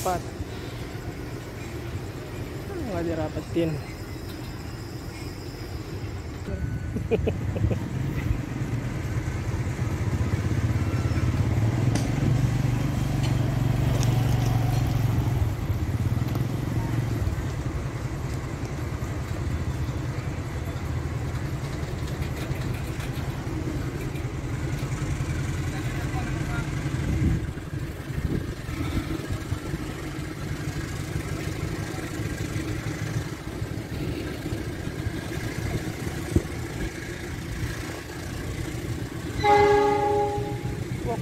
dirapat nggak dirapetin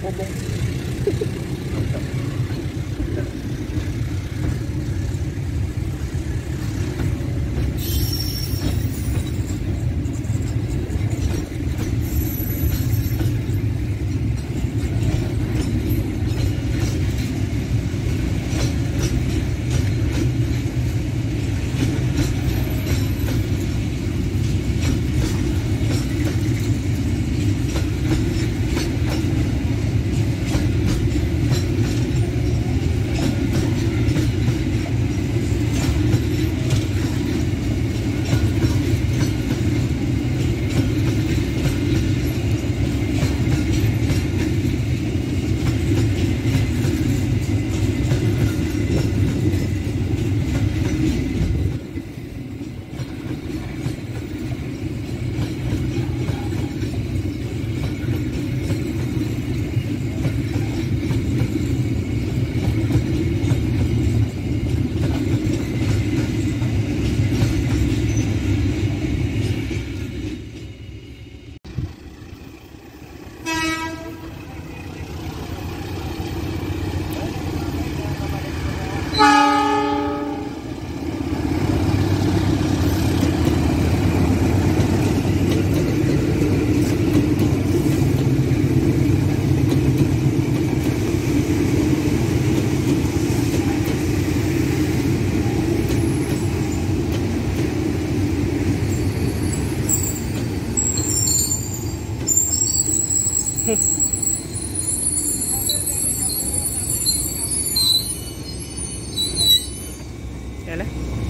poco kobong. Yan na.